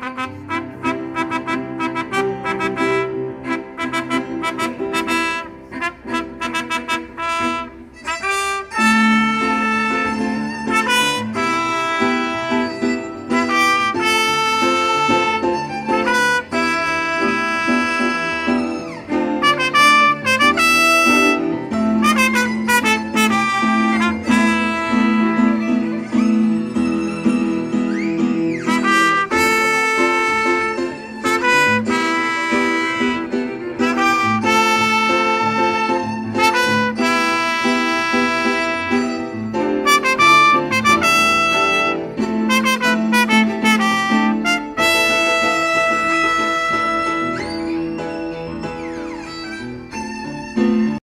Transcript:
Bye.